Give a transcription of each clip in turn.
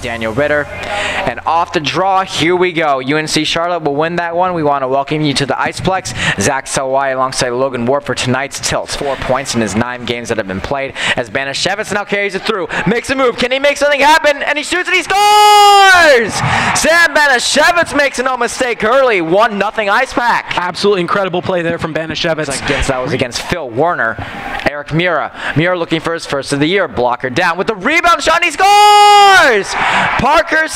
Daniel Ritter. And off the draw, here we go. UNC Charlotte will win that one. We want to welcome you to the Iceplex. Zach Selway alongside Logan Ward for tonight's tilt. Four points in his nine games that have been played as Banashevitz now carries it through. Makes a move. Can he make something happen? And he shoots and he scores! Sam Banashevitz makes no mistake early. 1 nothing Ice Pack. Absolutely incredible play there from Banashevitz. Against, that was against Phil Warner. Eric Mura. Mura looking for his first of the year. Blocker down with the rebound shot. he scores! Parker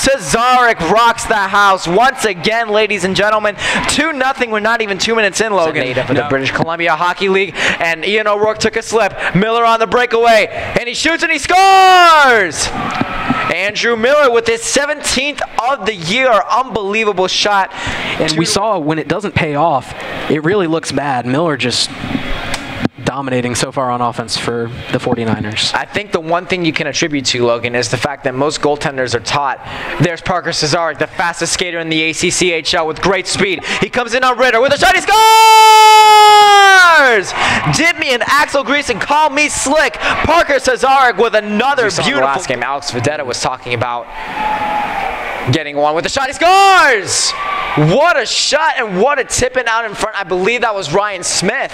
Cesarek rocks the house once again, ladies and gentlemen. 2 nothing. We're not even two minutes in, Logan. For no. the British Columbia Hockey League. And Ian O'Rourke took a slip. Miller on the breakaway. And he shoots and he scores! Andrew Miller with his 17th of the year. Unbelievable shot. And we saw when it doesn't pay off, it really looks bad. Miller just dominating so far on offense for the 49ers. I think the one thing you can attribute to, Logan, is the fact that most goaltenders are taught. There's Parker Cesarek, the fastest skater in the ACCHL with great speed. He comes in on Ritter with a shot. He scores! Dip me and Axel Greason call me slick. Parker Cesarek with another beautiful. last game, Alex Vedetta was talking about getting one with a shot. He scores! What a shot and what a tipping out in front. I believe that was Ryan Smith.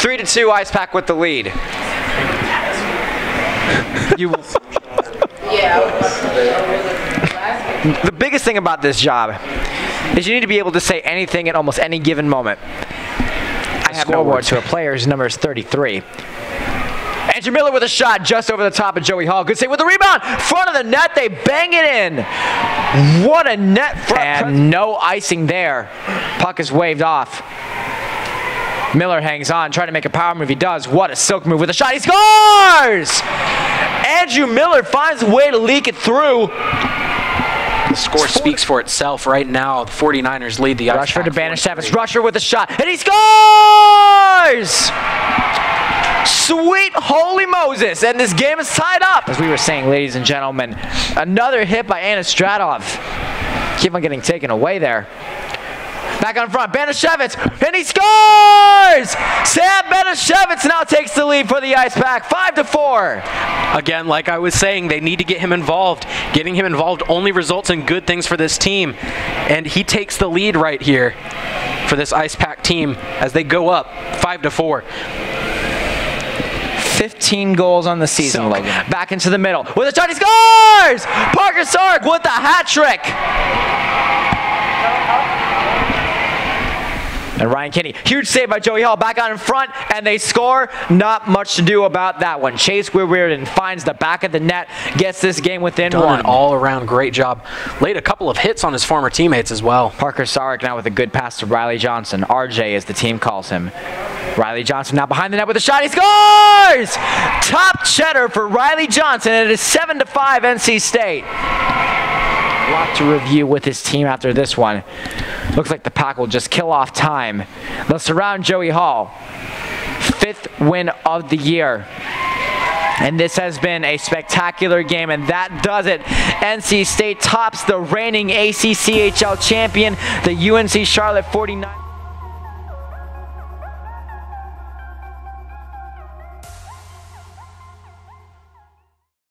Three to two, Ice Pack with the lead. you. the biggest thing about this job is you need to be able to say anything at almost any given moment. I have scoreboard no to a player's number is 33. Andrew Miller with a shot just over the top of Joey Hall. Good save with the rebound. Front of the net. They bang it in. What a net front. And no icing there. Puck is waved off. Miller hangs on, trying to make a power move. He does. What a silk move with a shot. He scores! Andrew Miller finds a way to leak it through. The score speaks for itself right now. The 49ers lead the Rushford to Banashevitz. Rusher with a shot, and he scores! Sweet holy Moses, and this game is tied up. As we were saying, ladies and gentlemen, another hit by Anna Stratov. Keep on getting taken away there. Back on front, Banashevitz, and he scores! Sam Banashevitz now takes the lead for the Ice Pack, 5 to 4. Again, like I was saying, they need to get him involved. Getting him involved only results in good things for this team. And he takes the lead right here for this Ice Pack team as they go up 5 to 4. 15 goals on the season, Logan. Back into the middle with a shot, he scores! Parker Sark with the hat trick. And Ryan Kinney, huge save by Joey Hall, back on in front, and they score. Not much to do about that one. Chase and finds the back of the net, gets this game within Done one. An all-around great job. Laid a couple of hits on his former teammates as well. Parker Sarek now with a good pass to Riley Johnson. RJ, as the team calls him. Riley Johnson now behind the net with a shot. He scores! Top cheddar for Riley Johnson, and it is 7 to 5 NC State. A lot to review with his team after this one. Looks like the pack will just kill off time. They'll surround Joey Hall. Fifth win of the year. And this has been a spectacular game, and that does it. NC State tops the reigning ACCHL champion, the UNC Charlotte 49.